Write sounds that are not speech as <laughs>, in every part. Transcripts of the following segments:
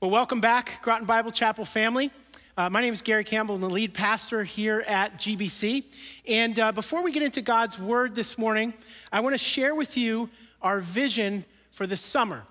Well, welcome back, Groton Bible Chapel family. Uh, my name is Gary Campbell, I'm the lead pastor here at GBC. And uh, before we get into God's Word this morning, I want to share with you our vision for the summer.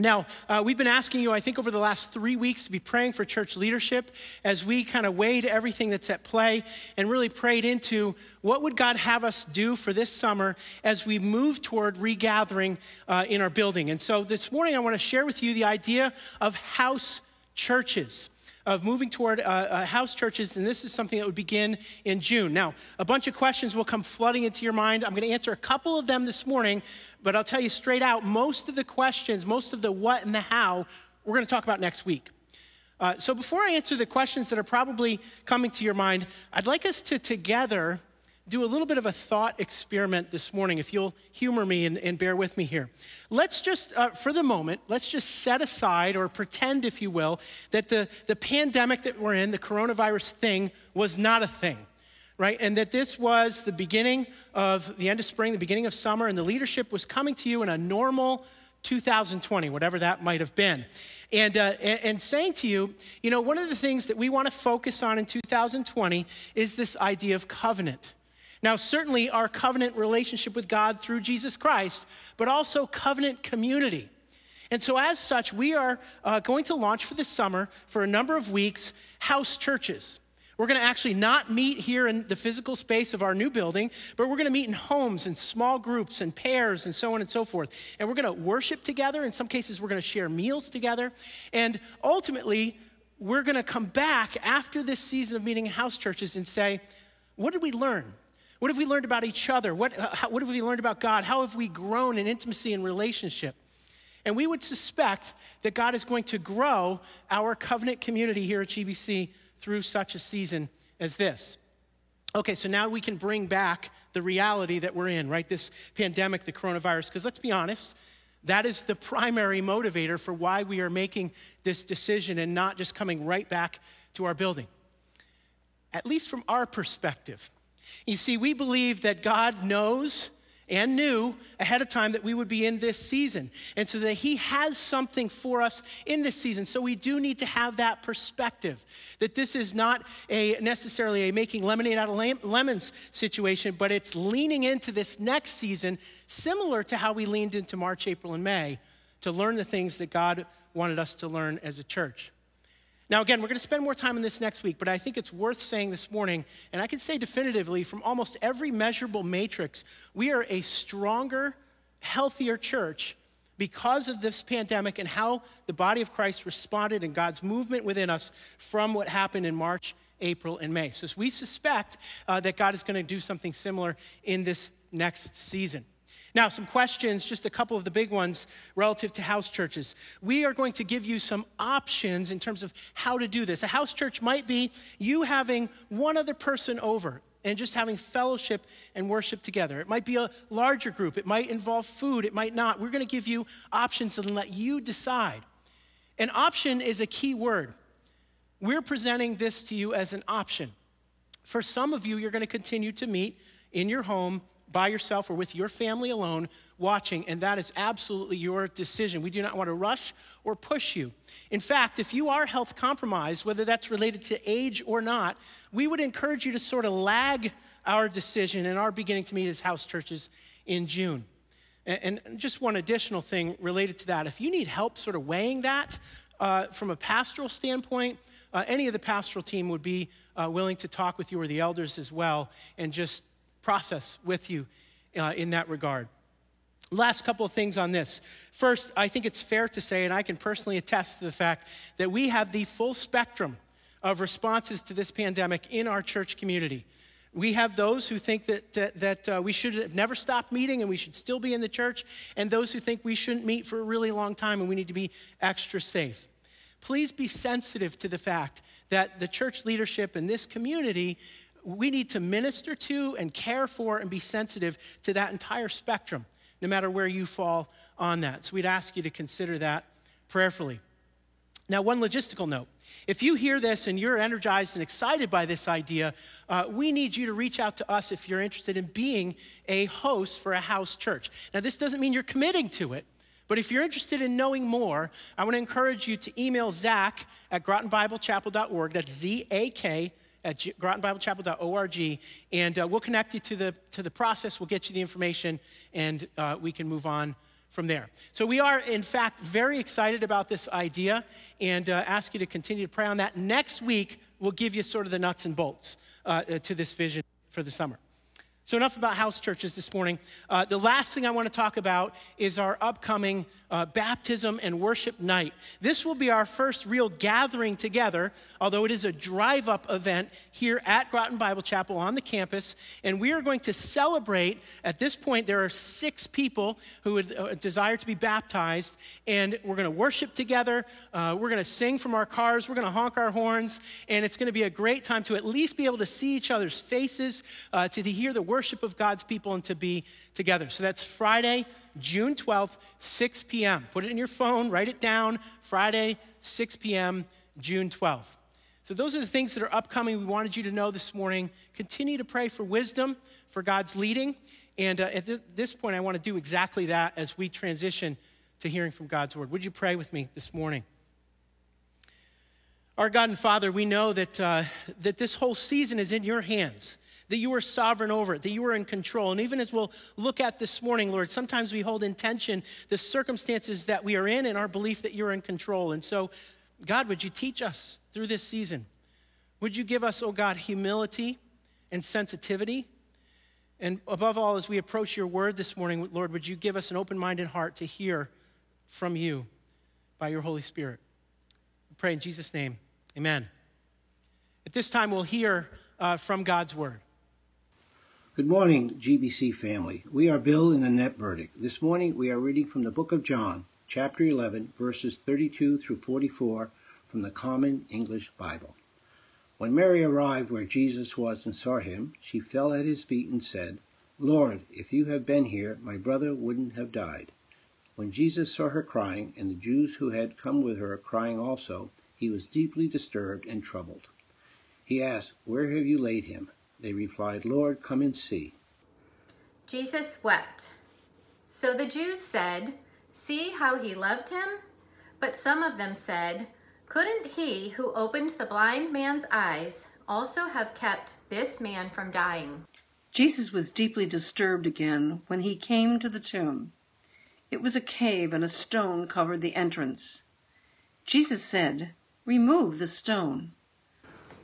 Now, uh, we've been asking you, I think, over the last three weeks to be praying for church leadership as we kind of weighed everything that's at play and really prayed into what would God have us do for this summer as we move toward regathering uh, in our building. And so this morning, I want to share with you the idea of house churches of moving toward uh, uh, house churches, and this is something that would begin in June. Now, a bunch of questions will come flooding into your mind. I'm going to answer a couple of them this morning, but I'll tell you straight out most of the questions, most of the what and the how, we're going to talk about next week. Uh, so, before I answer the questions that are probably coming to your mind, I'd like us to together do a little bit of a thought experiment this morning, if you'll humor me and, and bear with me here. Let's just, uh, for the moment, let's just set aside or pretend, if you will, that the, the pandemic that we're in, the coronavirus thing, was not a thing, right? And that this was the beginning of the end of spring, the beginning of summer, and the leadership was coming to you in a normal 2020, whatever that might have been. And, uh, and, and, saying to you, you know, one of the things that we want to focus on in 2020 is this idea of covenant. Now, certainly our covenant relationship with God through Jesus Christ, but also covenant community. And so, as such, we are uh, going to launch for the summer, for a number of weeks, house churches. We're going to actually not meet here in the physical space of our new building, but we're going to meet in homes and small groups and pairs and so on and so forth. And we're going to worship together. In some cases, we're going to share meals together. And ultimately, we're going to come back after this season of meeting in house churches and say, what did we learn? What have we learned about each other? What, uh, how, what have we learned about God? How have we grown in intimacy and relationship? And we would suspect that God is going to grow our covenant community here at GBC through such a season as this. Okay, so now we can bring back the reality that we're in, right? This pandemic, the coronavirus, because let's be honest, that is the primary motivator for why we are making this decision and not just coming right back to our building. At least from our perspective. You see, we believe that God knows and knew ahead of time that we would be in this season. And so that He has something for us in this season. So we do need to have that perspective that this is not a necessarily a making lemonade out of lemons situation, but it's leaning into this next season, similar to how we leaned into March, April, and May to learn the things that God wanted us to learn as a church. Now, again, we're going to spend more time on this next week, but I think it's worth saying this morning, and I can say definitively from almost every measurable matrix, we are a stronger, healthier church because of this pandemic and how the body of Christ responded and God's movement within us from what happened in March, April, and May. So we suspect uh, that God is going to do something similar in this next season. Now, some questions, just a couple of the big ones relative to house churches. We are going to give you some options in terms of how to do this. A house church might be you having one other person over and just having fellowship and worship together. It might be a larger group, it might involve food, it might not. We're going to give you options and let you decide. An option is a key word. We're presenting this to you as an option. For some of you, you're going to continue to meet in your home by yourself or with your family alone watching, and that is absolutely your decision. We do not want to rush or push you. In fact, if you are health compromised, whether that's related to age or not, we would encourage you to sort of lag our decision and our beginning to meet as house churches in June. And, just one additional thing related to that if you need help sort of weighing that uh, from a pastoral standpoint, uh, any of the pastoral team would be uh, willing to talk with you or the elders as well and just process with you uh, in that regard. Last couple of things on this. First, I think it's fair to say, and I can personally attest to the fact that we have the full spectrum of responses to this pandemic in our church community. We have those who think that, that, that uh, we should have never stopped meeting and we should still be in the church, and those who think we shouldn't meet for a really long time and we need to be extra safe. Please be sensitive to the fact that the church leadership in this community we need to minister to and care for and be sensitive to that entire spectrum, no matter where you fall on that. So we'd ask you to consider that prayerfully. Now, one logistical note. If you hear this and you're energized and excited by this idea, uh, we need you to reach out to us if you're interested in being a host for a house church. Now, this doesn't mean you're committing to it, But if you're interested in knowing more, I want to encourage you to email Zak at grotonbiblechapel.org. That's Z A K at grotonbiblechapel.org, and uh, we'll connect you to the, to the process. We'll get you the information, and uh, we can move on from there. So, we are, in fact, very excited about this idea and uh, ask you to continue to pray on that. Next week, we'll give you sort of the nuts and bolts uh, to this vision for the summer. So, enough about house churches this morning. Uh, the last thing I want to talk about is our upcoming uh, baptism and worship night. This will be our first real gathering together, although it is a drive up event here at Groton Bible Chapel on the campus. And we are going to celebrate. At this point, there are six people who would uh, desire to be baptized, and we're going to worship together. Uh, we're going to sing from our cars. We're going to honk our horns, and it's going to be a great time to at least be able to see each other's faces, uh, to hear the worship of God's people, and to be together. So that's Friday, June 12th, 6 p.m. Put it in your phone, write it down. Friday, 6 p.m., June 12th. So, those are the things that are upcoming. We wanted you to know this morning. Continue to pray for wisdom, for God's leading. And uh, at th- this point, I want to do exactly that as we transition to hearing from God's word. Would you pray with me this morning? Our God and Father, we know that, uh, that this whole season is in your hands that you are sovereign over it, that you are in control. And even as we'll look at this morning, Lord, sometimes we hold in tension the circumstances that we are in and our belief that you're in control. And so, God, would you teach us through this season? Would you give us, oh God, humility and sensitivity? And above all, as we approach your word this morning, Lord, would you give us an open minded heart to hear from you by your Holy Spirit? We pray in Jesus' name. Amen. At this time, we'll hear uh, from God's word. Good morning, GBC family. We are Bill and Annette Burdick. This morning we are reading from the book of John, chapter 11, verses 32 through 44 from the Common English Bible. When Mary arrived where Jesus was and saw him, she fell at his feet and said, Lord, if you had been here, my brother wouldn't have died. When Jesus saw her crying, and the Jews who had come with her crying also, he was deeply disturbed and troubled. He asked, Where have you laid him? They replied, Lord, come and see. Jesus wept. So the Jews said, See how he loved him? But some of them said, Couldn't he who opened the blind man's eyes also have kept this man from dying? Jesus was deeply disturbed again when he came to the tomb. It was a cave, and a stone covered the entrance. Jesus said, Remove the stone.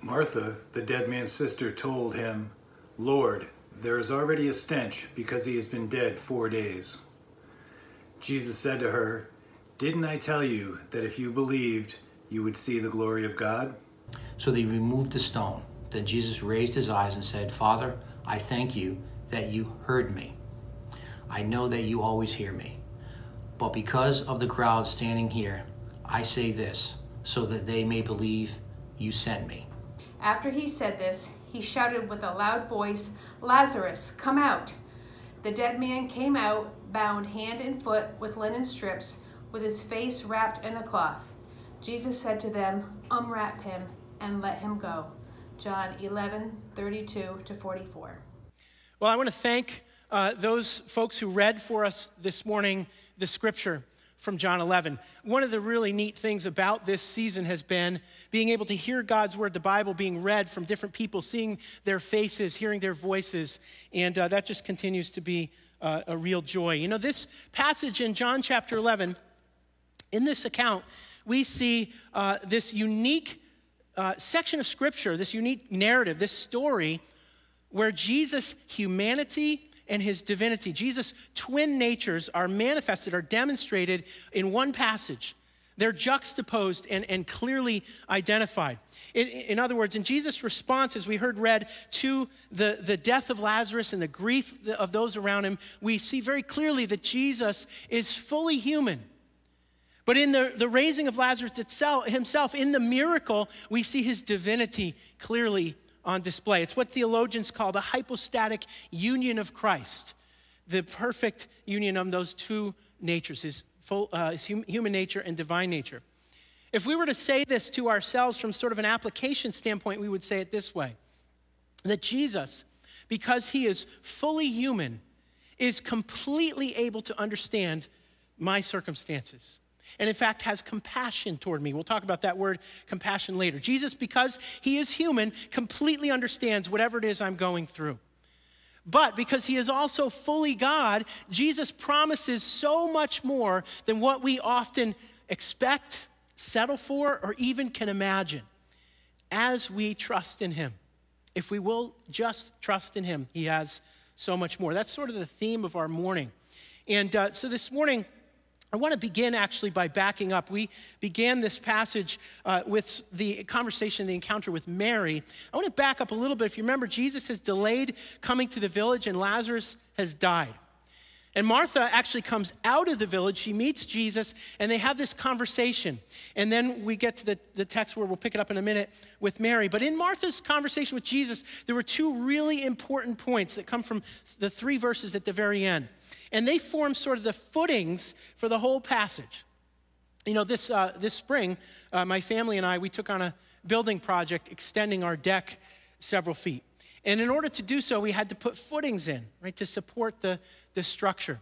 Martha, the dead man's sister, told him, Lord, there is already a stench because he has been dead four days. Jesus said to her, Didn't I tell you that if you believed, you would see the glory of God? So they removed the stone. Then Jesus raised his eyes and said, Father, I thank you that you heard me. I know that you always hear me. But because of the crowd standing here, I say this, so that they may believe you sent me. After he said this, he shouted with a loud voice, Lazarus, come out! The dead man came out, bound hand and foot with linen strips, with his face wrapped in a cloth. Jesus said to them, Unwrap him and let him go. John 11, 32 to 44. Well, I want to thank uh, those folks who read for us this morning the scripture from John 11. One of the really neat things about this season has been being able to hear God's word, the Bible being read from different people, seeing their faces, hearing their voices, and uh, that just continues to be uh, a real joy. You know, this passage in John chapter 11, in this account, we see uh, this unique uh, section of scripture, this unique narrative, this story where Jesus' humanity and his divinity. Jesus' twin natures are manifested, are demonstrated in one passage. They're juxtaposed and, and clearly identified. In, in, other words, in Jesus' response, as we heard read to the, the death of Lazarus and the grief of those around him, we see very clearly that Jesus is fully human. But in the, the raising of Lazarus itself, himself, in the miracle, we see his divinity clearly on display. It's what theologians call the hypostatic union of Christ, the perfect union of those two natures, his, full, uh, his hum, human nature and divine nature. If we were to say this to ourselves from sort of an application standpoint, we would say it this way that Jesus, because he is fully human, is completely able to understand my circumstances. And in fact, has compassion toward me. We'll talk about that word compassion later. Jesus, because he is human, completely understands whatever it is I'm going through. But because he is also fully God, Jesus promises so much more than what we often expect, settle for, or even can imagine as we trust in him. If we will just trust in him, he has so much more. That's sort of the theme of our morning. And uh, so this morning, I want to begin actually by backing up. We began this passage uh, with the conversation, the encounter with Mary. I want to back up a little bit. If you remember, Jesus has delayed coming to the village and Lazarus has died. And Martha actually comes out of the village. She meets Jesus, and they have this conversation. And then we get to the, the text where we'll pick it up in a minute with Mary. But in Martha's conversation with Jesus, there were two really important points that come from the three verses at the very end. And they form sort of the footings for the whole passage. You know, this, uh, this spring, uh, my family and I, we took on a building project extending our deck several feet. And in order to do so, we had to put footings in, right, to support the, the structure.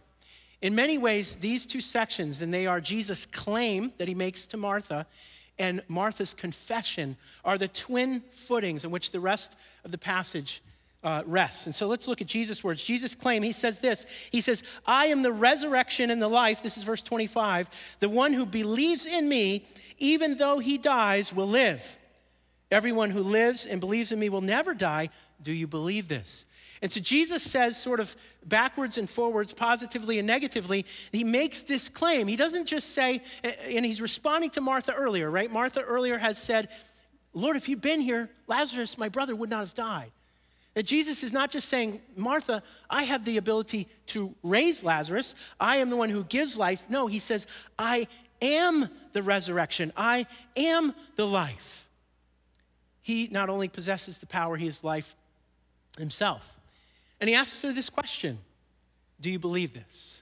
In many ways, these two sections, and they are Jesus' claim that he makes to Martha and Martha's confession, are the twin footings in which the rest of the passage uh, rests. And so let's look at Jesus' words. Jesus' claim, he says this He says, I am the resurrection and the life. This is verse 25. The one who believes in me, even though he dies, will live. Everyone who lives and believes in me will never die. Do you believe this? And so Jesus says, sort of backwards and forwards, positively and negatively, he makes this claim. He doesn't just say, and he's responding to Martha earlier, right? Martha earlier has said, Lord, if you'd been here, Lazarus, my brother, would not have died. That Jesus is not just saying, Martha, I have the ability to raise Lazarus. I am the one who gives life. No, he says, I am the resurrection. I am the life he not only possesses the power, he is life himself. And he asks her this question Do you believe this?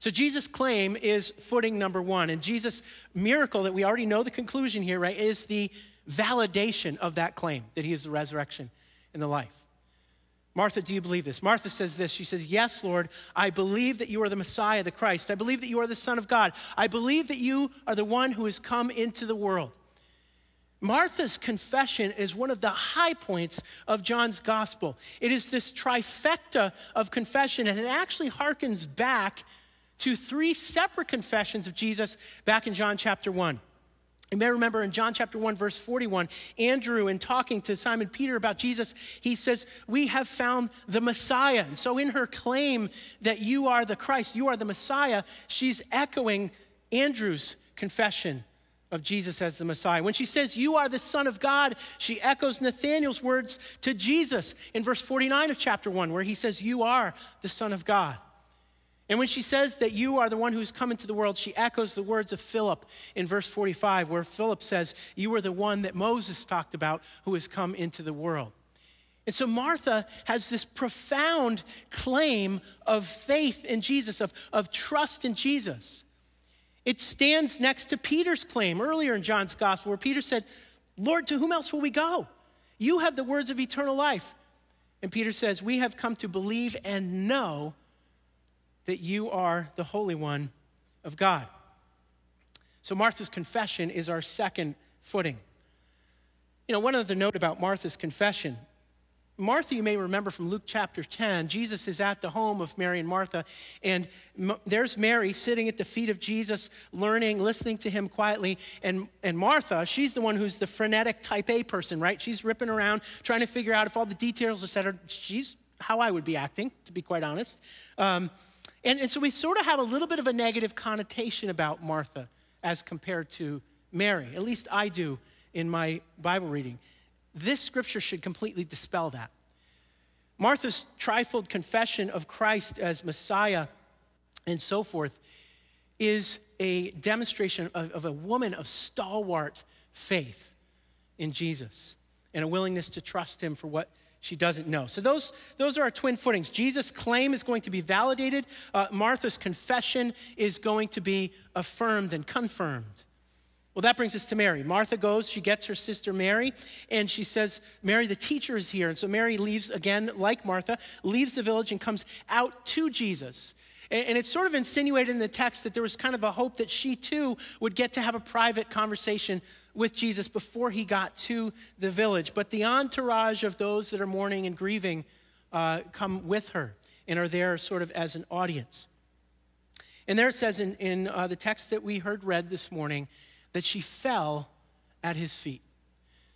So Jesus' claim is footing number one. And Jesus' miracle that we already know the conclusion here, right, is the validation of that claim that he is the resurrection and the life. Martha, do you believe this? Martha says this. She says, Yes, Lord, I believe that you are the Messiah, the Christ. I believe that you are the Son of God. I believe that you are the one who has come into the world. Martha's confession is one of the high points of John's gospel. It is this trifecta of confession, and it actually harkens back to three separate confessions of Jesus back in John chapter 1. You may remember in John chapter 1, verse 41, Andrew, in talking to Simon Peter about Jesus, he says, We have found the Messiah. And so, in her claim that you are the Christ, you are the Messiah, she's echoing Andrew's confession of Jesus as the Messiah. When she says, You are the Son of God, she echoes Nathanael's words to Jesus in verse 49 of chapter 1, where he says, You are the Son of God. And when she says that you are the one who's come into the world, she echoes the words of Philip in verse 45, where Philip says, You are the one that Moses talked about who has come into the world. And so Martha has this profound claim of faith in Jesus, of, of trust in Jesus. It stands next to Peter's claim earlier in John's gospel, where Peter said, Lord, to whom else will we go? You have the words of eternal life. And Peter says, We have come to believe and know that you are the Holy One of God. So Martha's confession is our second footing. You know, one other note about Martha's confession Martha, you may remember from Luke chapter 10, Jesus is at the home of Mary and Martha, and there's Mary sitting at the feet of Jesus, learning, listening to him quietly. And, and Martha, she's the one who's the frenetic type A person, right? She's ripping around, trying to figure out if all the details are set. She's how I would be acting, to be quite honest. Um, and, and so we sort of have a little bit of a negative connotation about Martha as compared to Mary. At least I do in my Bible reading. This scripture should completely dispel that. Martha's trifold confession of Christ as Messiah and so forth is a demonstration of, of, a woman of stalwart faith in Jesus and a willingness to trust him for what she doesn't know. So, those, those are our twin footings. Jesus' claim is going to be validated, uh, Martha's confession is going to be affirmed and confirmed. Well, that brings us to Mary. Martha goes, she gets her sister Mary, and she says, Mary, the teacher is here. And so Mary leaves again, like Martha, leaves the village and comes out to Jesus. And, it's sort of insinuated in the text that there was kind of a hope that she too would get to have a private conversation with Jesus before he got to the village. But the entourage of those that are mourning and grieving uh, come with her and are there sort of as an audience. And there it says in, in uh, the text that we heard read this morning that she fell at his feet.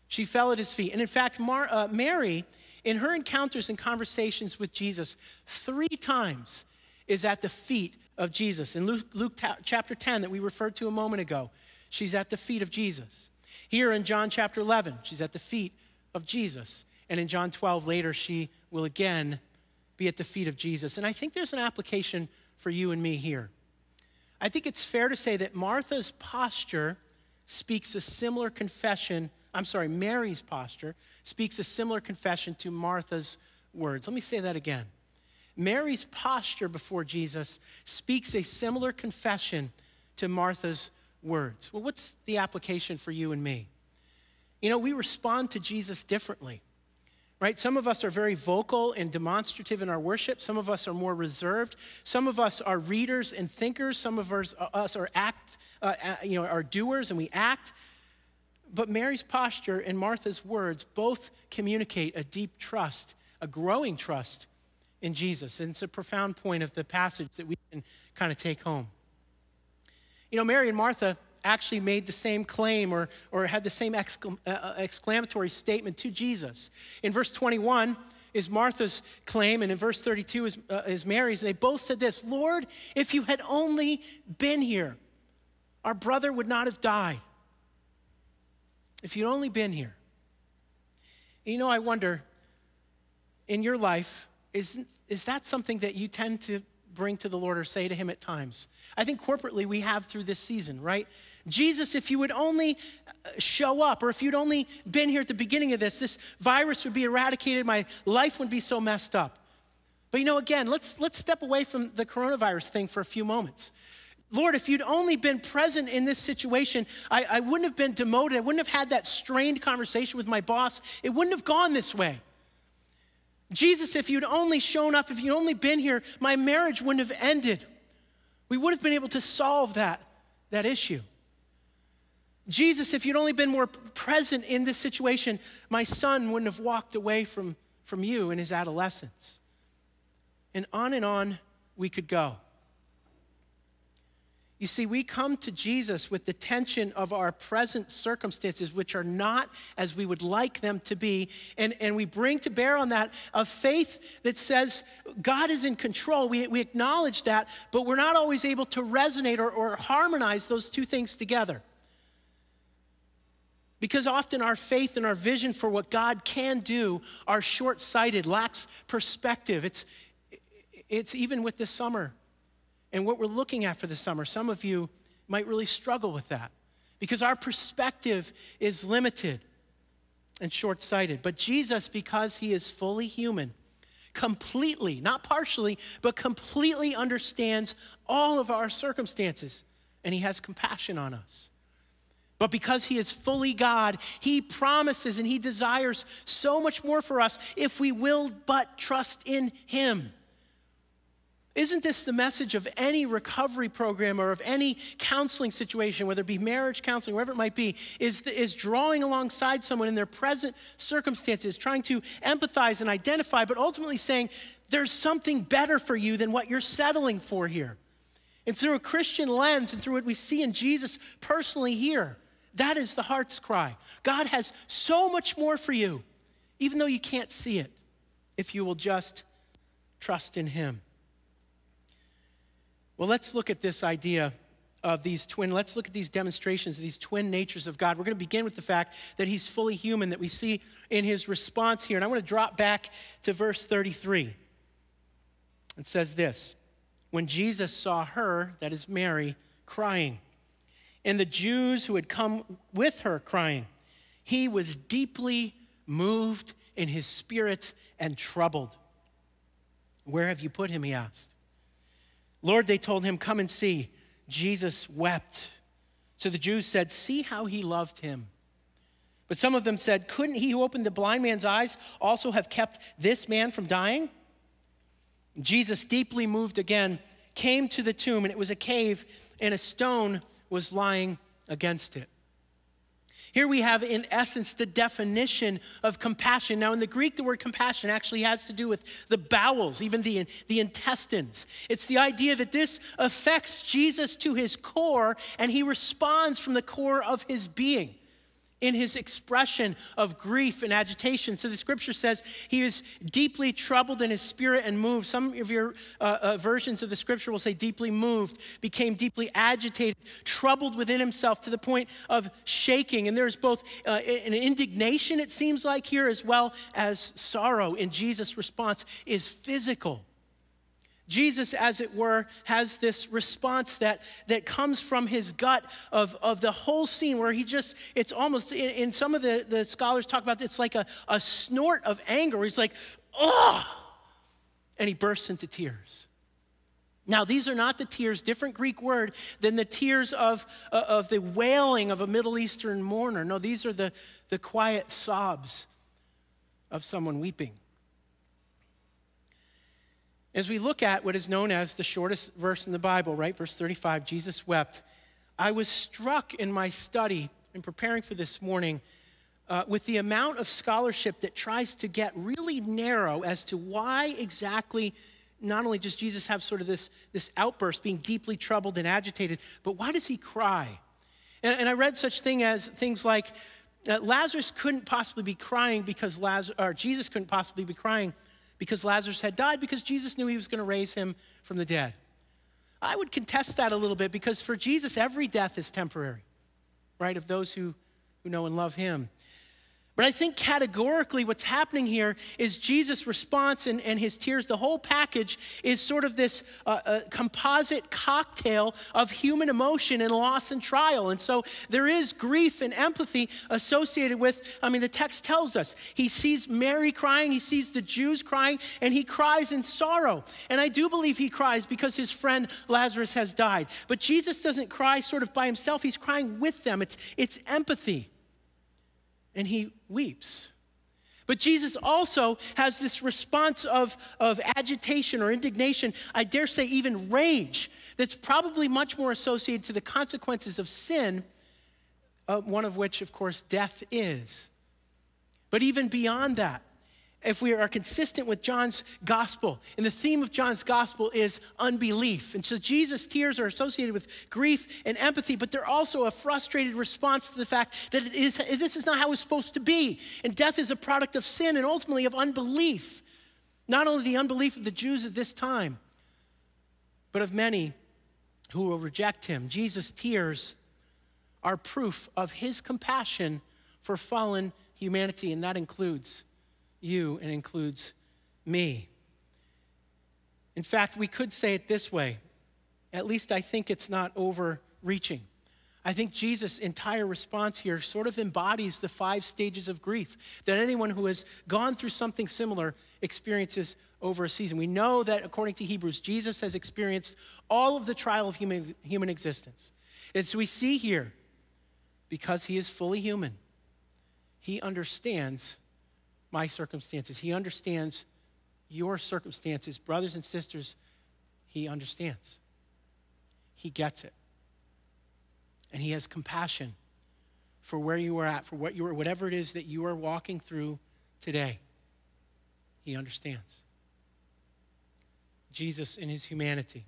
She fell at his feet. And in fact, Mar, uh, Mary, in her encounters and conversations with Jesus, three times is at the feet of Jesus. In Luke, Luke chapter 10, that we referred to a moment ago, she's at the feet of Jesus. Here in John chapter 11, she's at the feet of Jesus. And in John 12, later, she will again be at the feet of Jesus. And I think there's an application for you and me here. I think it's fair to say that Martha's posture speaks a similar confession. I'm sorry, Mary's posture speaks a similar confession to Martha's words. Let me say that again. Mary's posture before Jesus speaks a similar confession to Martha's words. Well, what's the application for you and me? You know, we respond to Jesus differently right? Some of us are very vocal and demonstrative in our worship. Some of us are more reserved. Some of us are readers and thinkers. Some of us, us are act, uh, uh, you know, are doers and we act. But Mary's posture and Martha's words both communicate a deep trust, a growing trust in Jesus. And it's a profound point of the passage that we can kind of take home. You know, Mary and Martha actually made the same claim or, or had the same exclam- uh, uh, exclamatory statement to Jesus. In verse 21 is Martha's claim, and in verse 32 is, uh, is Mary's. They both said this Lord, if you had only been here, our brother would not have died. If you'd only been here. You know, I wonder in your life, is, is that something that you tend to bring to the Lord or say to Him at times? I think corporately we have through this season, right? Jesus, if you would only uh, show up, or if you'd only been here at the beginning of this, this virus would be eradicated, my life would be so messed up. But you know, again, let's, let's step away from the coronavirus thing for a few moments. Lord, if you'd only been present in this situation, I, I wouldn't have been demoted. I wouldn't have had that strained conversation with my boss. It wouldn't have gone this way. Jesus, if you'd only shown up, if you'd only been here, my marriage wouldn't have ended. We would have been able to solve that, that issue. Jesus, if you'd only been more present in this situation, my son wouldn't have walked away from, from you in his adolescence. And on and on we could go. You see, we come to Jesus with the tension of our present circumstances, which are not as we would like them to be. And, and we bring to bear on that a faith that says God is in control. We, we acknowledge that, but we're not always able to resonate or, or harmonize those two things together. Because often our faith and our vision for what God can do are short sighted, lacks perspective. It's, it's even with this summer and what we're looking at for the summer. Some of you might really struggle with that because our perspective is limited and short sighted. But Jesus, because he is fully human, completely, not partially, but completely understands all of our circumstances and he has compassion on us. But because he is fully God, he promises and he desires so much more for us if we will but trust in him. Isn't this the message of any recovery program or of any counseling situation, whether it be marriage counseling, wherever it might be, is, is drawing alongside someone in their present circumstances, trying to empathize and identify, but ultimately saying, there's something better for you than what you're settling for here. And through a Christian lens and through what we see in Jesus personally here, that is the heart's cry. God has so much more for you, even though you can't see it, if you will just trust in Him. Well, let's look at this idea of these twin, let's look at these demonstrations of these twin natures of God. We're going to begin with the fact that He's fully human, that we see in His response here. And I want to drop back to verse 33. It says this When Jesus saw her, that is Mary, crying, and the Jews who had come with her crying. He was deeply moved in his spirit and troubled. Where have you put him? He asked. Lord, they told him, Come and see. Jesus wept. So the Jews said, See how he loved him. But some of them said, Couldn't he who opened the blind man's eyes also have kept this man from dying? Jesus, deeply moved again, came to the tomb, and it was a cave, and a stone was lying against it. Here we have, in essence, the definition of compassion. Now, in the Greek, the word compassion actually has to do with the bowels, even the, the intestines. It's the idea that this affects Jesus to his core, and he responds from the core of his being in his expression of grief and agitation. So the scripture says he is deeply troubled in his spirit and moved. Some of your uh, uh, versions of the scripture will say deeply moved, became deeply agitated, troubled within himself to the point of shaking. And there's both uh, an indignation, it seems like, here, as well as sorrow in Jesus' response is physical. Jesus, as it were, has this response that, that comes from his gut of, of the whole scene where he just, it's almost, in, in some of the, the scholars talk about it's like a, a snort of anger. He's like, oh, and he bursts into tears. Now, these are not the tears, different Greek word than the tears of, uh, of the wailing of a Middle Eastern mourner. No, these are the, the quiet sobs of someone weeping. As we look at what is known as the shortest verse in the Bible, right? Verse 35, Jesus wept. I was struck in my study in preparing for this morning uh, with the amount of scholarship that tries to get really narrow as to why exactly not only does Jesus have sort of this, this outburst, being deeply troubled and agitated, but why does he cry? And, and I read such thing as things like uh, Lazarus couldn't possibly be crying because Lazarus, or Jesus couldn't possibly be crying because Lazarus had died because Jesus knew he was going to raise him from the dead. I would contest that a little bit because for Jesus, every death is temporary, right, of those who, who know and love him. But I think categorically what's happening here is Jesus' response and, and his tears. The whole package is sort of this uh, uh, composite cocktail of human emotion and loss and trial. And so there is grief and empathy associated with, I mean, the text tells us he sees Mary crying, he sees the Jews crying, and he cries in sorrow. And I do believe he cries because his friend Lazarus has died. But Jesus doesn't cry sort of by himself, he's crying with them. It's, it's empathy and he weeps. But Jesus also has this response of, of agitation or indignation, I dare say even rage, that's probably much more associated to the consequences of sin, uh, one of which, of course, death is. But even beyond that, if we are consistent with John's gospel. And the theme of John's gospel is unbelief. And so Jesus' tears are associated with grief and empathy, but they're also a frustrated response to the fact that it is, this is not how it's supposed to be. And death is a product of sin and ultimately of unbelief. Not only the unbelief of the Jews at this time, but of many who will reject him. Jesus' tears are proof of his compassion for fallen humanity, and that includes you and includes me. In fact, we could say it this way. At least I think it's not overreaching. I think Jesus' entire response here sort of embodies the five stages of grief that anyone who has gone through something similar experiences over a season. We know that according to Hebrews, Jesus has experienced all of the trial of human, human existence. And so we see here, because he is fully human, he understands my circumstances. He understands your circumstances. Brothers and sisters, He understands. He gets it. And He has compassion for where you are at, for what you are, whatever it is that you are walking through today. He understands. Jesus in his humanity.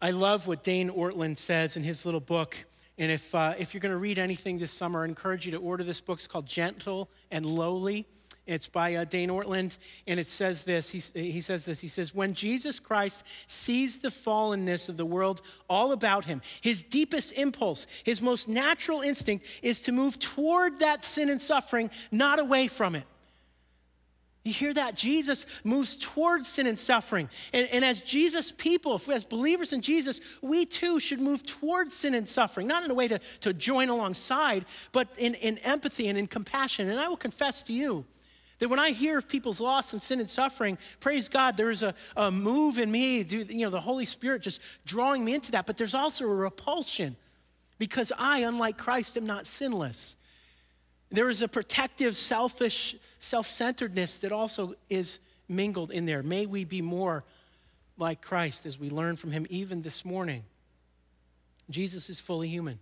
I love what Dane Ortlund says in his little book and if, uh, if you're going to read anything this summer, I encourage you to order this book. It's called Gentle and Lowly. It's by uh, Dane Ortlund, and it says this. He, he says this. He says, When Jesus Christ sees the fallenness of the world all about him, his deepest impulse, his most natural instinct is to move toward that sin and suffering, not away from it. You hear that? Jesus moves towards sin and suffering. And, and as Jesus people, if, as believers in Jesus, we too should move towards sin and suffering, not in a way to, to join alongside, but in, in empathy and in compassion. And I will confess to you that when I hear of people's loss and sin and suffering, praise God, there is a, a move in me, you know, the Holy Spirit just drawing me into that. But there's also a repulsion because I, unlike Christ, am not sinless. There is a protective, selfish self centeredness that also is mingled in there. May we be more like Christ as we learn from him even this morning. Jesus is fully human.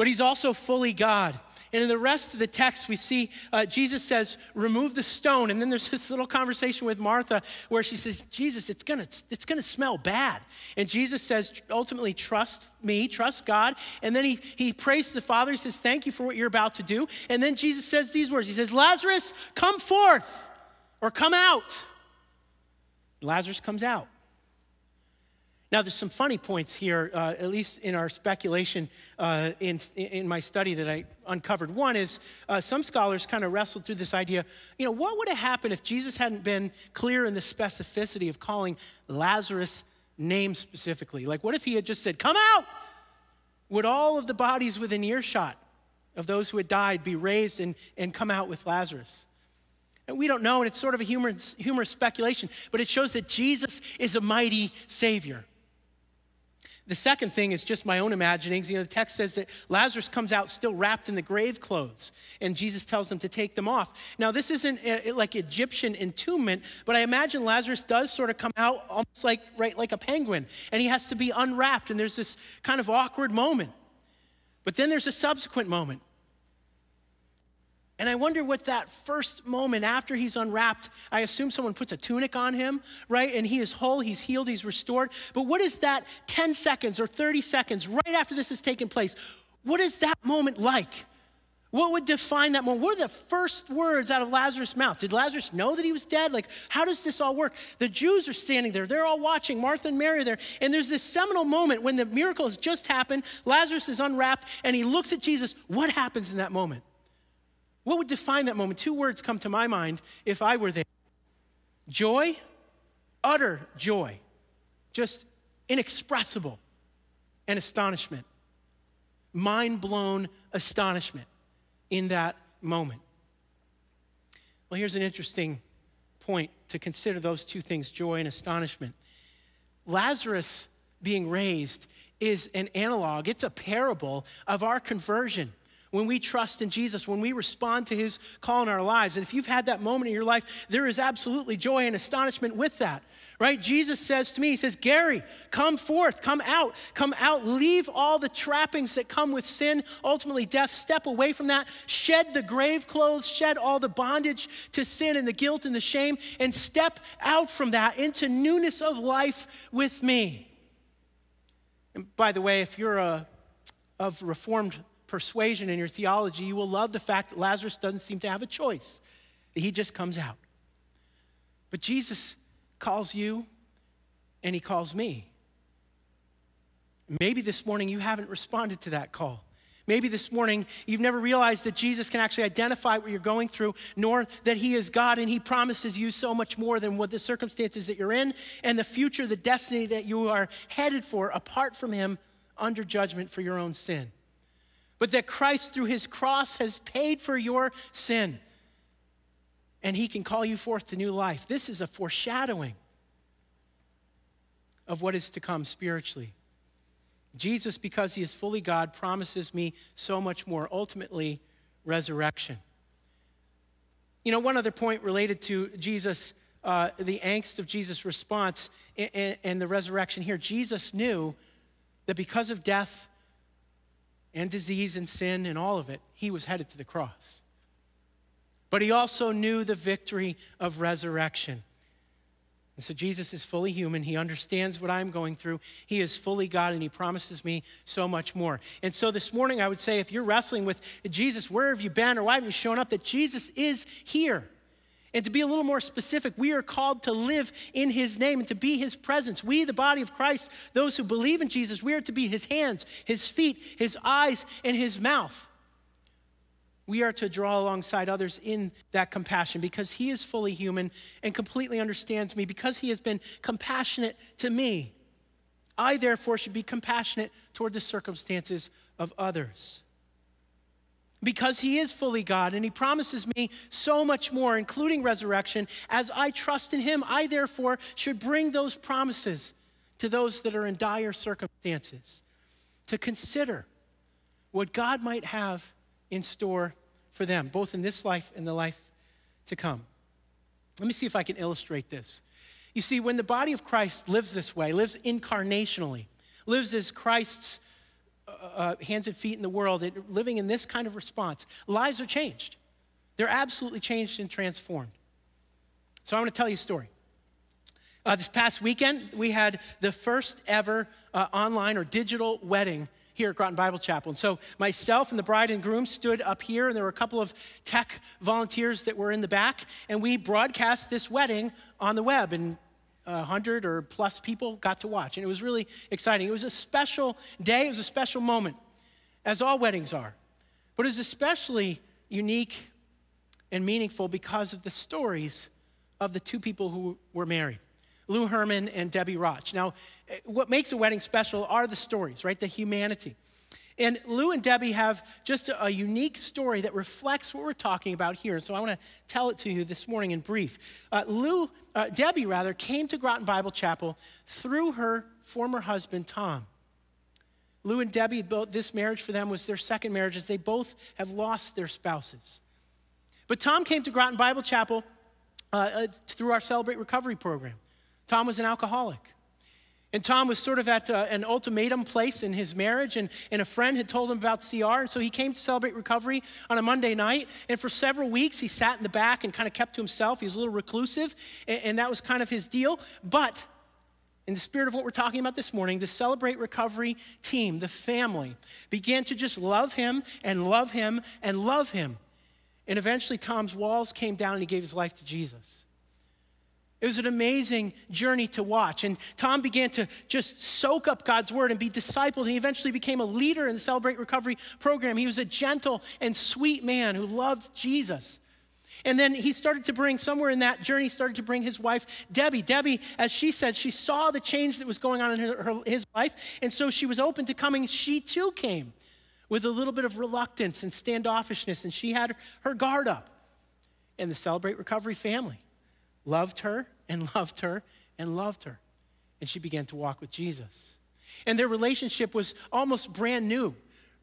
But he's also fully God. And in the rest of the text, we see uh, Jesus says, Remove the stone. And then there's <laughs> this little conversation with Martha where she says, Jesus, it's gonna, it's gonna smell bad. And Jesus says, Ultimately, trust me, trust God. And then he, he prays the Father. He says, Thank you for what you're about to do. And then Jesus says these words He says, Lazarus, come forth or come out. Lazarus comes out. Now, there's some funny points here, uh, at least in our speculation uh, in, in my study that I uncovered. One is uh, some scholars kind of wrestled through this idea you know, what would have happened if Jesus hadn't been clear in the specificity of calling Lazarus' name specifically? Like, what if he had just said, Come out? Would all of the bodies within earshot of those who had died be raised and, and come out with Lazarus? And we don't know, and it's sort of a humorous, humorous speculation, but it shows that Jesus is a mighty Savior. The second thing is just my own imaginings. You know, the text says that Lazarus comes out still wrapped in the grave clothes, and Jesus tells them to take them off. Now, this isn't uh, like Egyptian entombment, but I imagine Lazarus does sort of come out almost like, right, like a penguin, and he has to be unwrapped, and there's this kind of awkward moment. But then there's a subsequent moment and I wonder what that first moment after he's unwrapped, I assume someone puts a tunic on him, right? And he is whole, he's healed, he's restored. But what is that 10 seconds or 30 seconds right after this has taken place? What is that moment like? What would define that moment? What are the first words out of Lazarus' mouth? Did Lazarus know that he was dead? Like, how does this all work? The Jews are standing there. They're all watching. Martha and Mary are there. And there's this seminal moment when the miracle has just happened. Lazarus is unwrapped, and he looks at Jesus. What happens in that moment? What would define that moment? Two words come to my mind if I were there joy, utter joy, just inexpressible, and astonishment. Mind blown astonishment in that moment. Well, here's an interesting point to consider those two things joy and astonishment. Lazarus being raised is an analog, it's a parable of our conversion when we trust in Jesus, when we respond to his call in our lives. And if you've had that moment in your life, there is absolutely joy and astonishment with that, right? Jesus says to me, He says, Gary, come forth, come out, come out, leave all the trappings that come with sin, ultimately death, step away from that, shed the grave clothes, shed all the bondage to sin and the guilt and the shame, and step out from that into newness of life with me. And by the way, if you're a of Reformed persuasion in your theology, you will love the fact that Lazarus doesn't seem to have a choice. He just comes out. But Jesus calls you and he calls me. Maybe this morning you haven't responded to that call. Maybe this morning you've never realized that Jesus can actually identify what you're going through, nor that He is God and He promises you so much more than what the circumstances that you're in and the future, the destiny that you are headed for apart from Him under judgment for your own sin but that Christ, through his cross, has paid for your sin. And he can call you forth to new life. This is a foreshadowing of what is to come spiritually. Jesus, because he is fully God, promises me so much more, ultimately, resurrection. You know, one other point related to Jesus, uh, the angst of Jesus' response and, and the resurrection here. Jesus knew that because of death and disease and sin and all of it, he was headed to the cross. But he also knew the victory of resurrection. And so Jesus is fully human. He understands what I'm going through. He is fully God, and He promises me so much more. And so this morning, I would say if you're wrestling with Jesus, where have you been or why haven't you shown up? That Jesus is here. And to be a little more specific, we are called to live in his name and to be his presence. We, the body of Christ, those who believe in Jesus, we are to be his hands, his feet, his eyes, and his mouth. We are to draw alongside others in that compassion because he is fully human and completely understands me, because he has been compassionate to me. I, therefore, should be compassionate toward the circumstances of others because he is fully God and he promises me so much more, including resurrection. As I trust in him, I therefore should bring those promises to those that are in dire circumstances to consider what God might have in store for them, both in this life and the life to come. Let me see if I can illustrate this. You see, when the body of Christ lives this way, lives incarnationally, lives as Christ's uh, uh, hands and feet in the world, it, living in this kind of response, lives are changed. They're absolutely changed and transformed. So I want to tell you a story. Uh, this past weekend, we had the first ever uh, online or digital wedding here at Groton Bible Chapel. And so myself and the bride and groom stood up here, and there were a couple of tech volunteers that were in the back, and we broadcast this wedding on the web. And 100 or plus people got to watch. And it was really exciting. It was a special day, it was a special moment, as all weddings are. But it was especially unique and meaningful because of the stories of the two people who were married. Lou Herman and Debbie Roch. Now, eh, what makes a wedding special are the stories, right? The humanity. And Lou and Debbie have just a, a, unique story that reflects what we're talking about here. And so I want to tell it to you this morning in brief. Uh, Lou, uh, Debbie rather, came to Groton Bible Chapel through her former husband, Tom. Lou and Debbie, both, this marriage for them was their second marriage as they both have lost their spouses. But Tom came to Groton Bible Chapel uh, uh through our Celebrate Recovery program. Tom was an alcoholic. And Tom was sort of at uh, an ultimatum place in his marriage, and, and a friend had told him about CR. And so he came to celebrate recovery on a Monday night. And for several weeks, he sat in the back and kind of kept to himself. He was a little reclusive, and, and that was kind of his deal. But in the spirit of what we're talking about this morning, the Celebrate Recovery team, the family, began to just love him and love him and love him. And eventually, Tom's walls came down and he gave his life to Jesus. It was an amazing journey to watch. And Tom began to just soak up God's word and be discipled. And he eventually became a leader in the Celebrate Recovery program. He was a gentle and sweet man who loved Jesus. And then he started to bring, somewhere in that journey, started to bring his wife, Debbie. Debbie, as she said, she saw the change that was going on in her, her, his life. And so she was open to coming. She too came with a little bit of reluctance and standoffishness. And she had her guard up. And the Celebrate Recovery family loved her and <laughs> loved her and loved her. And she began to walk with Jesus. And their relationship was almost brand new.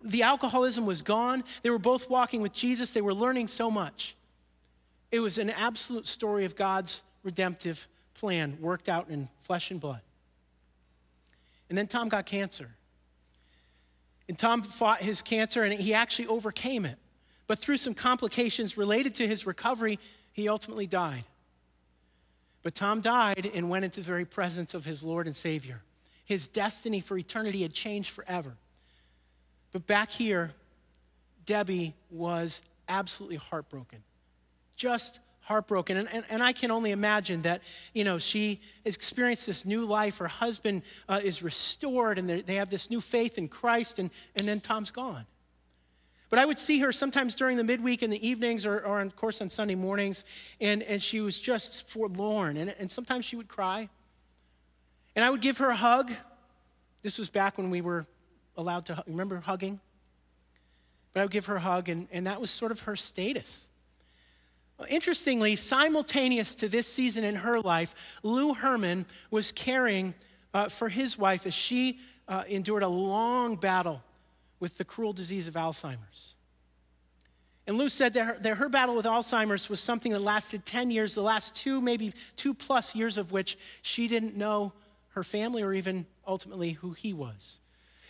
The alcoholism was gone. They were both walking with Jesus. They were learning so much. It was an absolute story of God's redemptive plan worked out in flesh and blood. And then Tom got cancer. And Tom fought his cancer and he actually overcame it. But through some complications related to his recovery, he ultimately died. But Tom died and went into the very presence of his Lord and Savior. His destiny for eternity had changed forever. But back here, Debbie was absolutely heartbroken. Just heartbroken. And, and, and, I can only imagine that, you know, she has experienced this new life. Her husband uh, is restored and they have this new faith in Christ, and, and then Tom's gone. But I would see her sometimes during the midweek in the evenings or, or of course, on Sunday mornings, and, and she was just forlorn. And, and sometimes she would cry. And I would give her a hug. This was back when we were allowed to remember hugging? But I would give her a hug, and, and that was sort of her status. Well, interestingly, simultaneous to this season in her life, Lou Herman was caring uh, for his wife as she uh, endured a long battle with the cruel disease of Alzheimer's. And Lou said that her, that her, battle with Alzheimer's was something that lasted 10 years, the last two, maybe two plus years of which she didn't know her family or even ultimately who he was.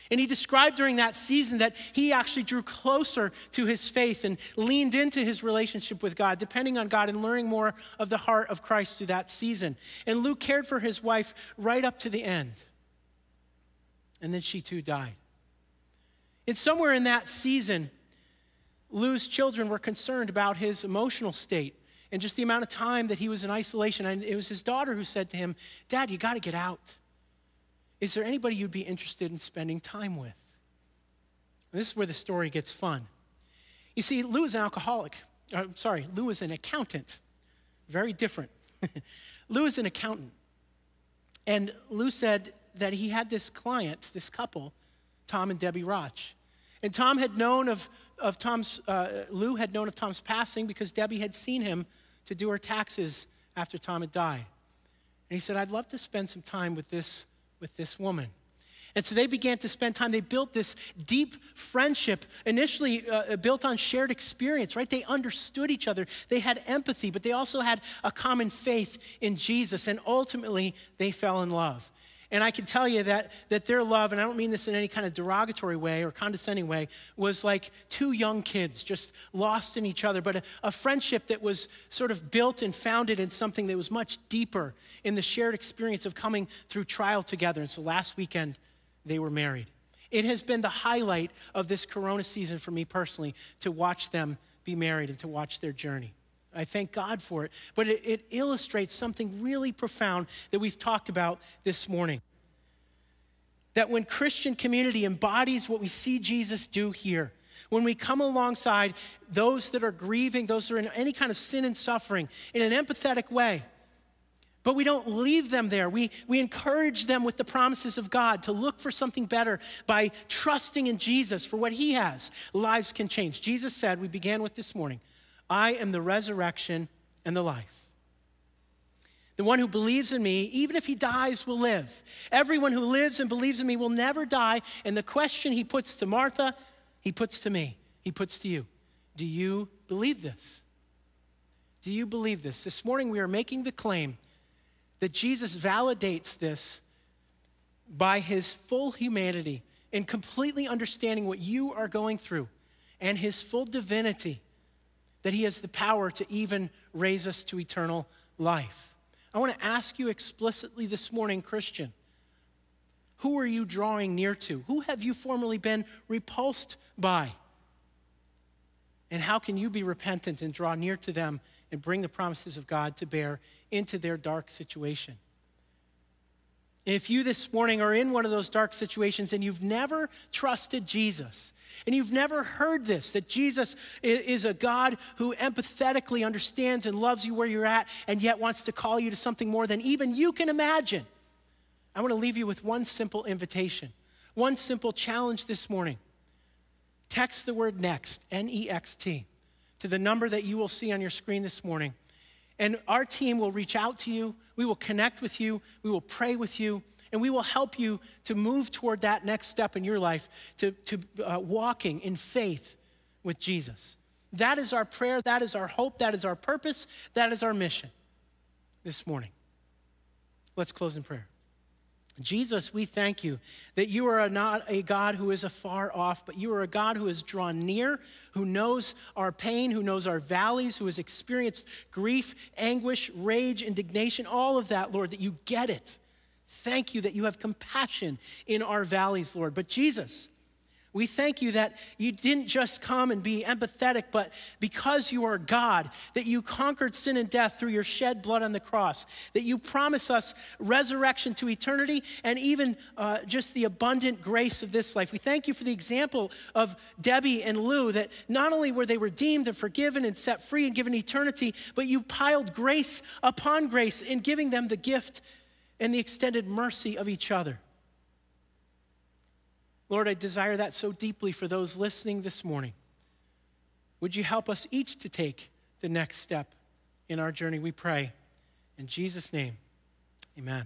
And he described during that season that he actually drew closer to his faith and leaned into his relationship with God, depending on God and learning more of the heart of Christ through that season. And Lou cared for his wife right up to the end. And then she too died. And somewhere in that season, Lou's children were concerned about his emotional state and just the amount of time that he was in isolation. And it was his daughter who said to him, Dad, you got to get out. Is there anybody you'd be interested in spending time with? And this is where the story gets fun. You see, Lou is an alcoholic. Uh, sorry, Lou is an accountant. Very different. <laughs> Lou is an accountant. And Lou said that he had this client, this couple, Tom and Debbie Roch. And Tom had known of, of Tom's, uh, Lou had known of Tom's passing because Debbie had seen him to do her taxes after Tom had died. And he said, I'd love to spend some time with this, with this woman. And so they began to spend time. They built this deep friendship, initially uh, built on shared experience, right? They understood each other. They had empathy, but they also had a common faith in Jesus. And ultimately, they fell in love. And I can tell you that, that their love, and I don't mean this in any kind of derogatory way or condescending way, was like two young kids just lost in each other, but a, a, friendship that was sort of built and founded in something that was much deeper in the shared experience of coming through trial together. And so last weekend, they were married. It has been the highlight of this Corona season for me personally to watch them be married and to watch their journey. I thank God for it. But it, it, illustrates something really profound that we've talked about this morning. That when Christian community embodies what we see Jesus do here, when we come alongside those that are grieving, those that are in any kind of sin and suffering in an empathetic way, but we don't leave them there. We, we encourage them with the promises of God to look for something better by trusting in Jesus for what He has. Lives can change. Jesus said, we began with this morning, I am the resurrection and the life. The one who believes in me, even if he dies, will live. Everyone who lives and believes in me will never die. And the question he puts to Martha, he puts to me, he puts to you Do you believe this? Do you believe this? This morning we are making the claim that Jesus validates this by his full humanity and completely understanding what you are going through and his full divinity that He has the power to even raise us to eternal life. I want to ask you explicitly this morning, Christian, who are you drawing near to? Who have you formerly been repulsed by? And how can you be repentant and draw near to them and bring the promises of God to bear into their dark situation? If you this morning are in one of those dark situations and you've never trusted Jesus, and you've never heard this that Jesus is a God who empathetically understands and loves you where you're at and yet wants to call you to something more than even you can imagine. I want to leave you with one simple invitation, one simple challenge this morning. Text the word next, N E X T, to the number that you will see on your screen this morning. And our team will reach out to you, we will connect with you, we will pray with you and we will help you to move toward that next step in your life, to, to uh, walking in faith with Jesus. That is our prayer, that is our hope, that is our purpose, that is our mission this morning. Let's close in prayer. Jesus, we thank you that you are not a God who is afar off, but you are a God who is drawn near, who knows our pain, who knows our valleys, who has experienced grief, anguish, rage, indignation, all of that, Lord, that you get it thank you that you have compassion in our valleys, Lord. But Jesus, we thank you that you didn't just come and be empathetic, but because you are God, that you conquered sin and death through your shed blood on the cross, that you promise us resurrection to eternity and even uh, just the abundant grace of this life. We thank you for the example of Debbie and Lou, that not only were they redeemed and forgiven and set free and given eternity, but you piled grace upon grace in giving them the gift and the extended mercy of each other. Lord, I desire that so deeply for those listening this morning. Would you help us each to take the next step in our journey, we pray. In Jesus' name, amen.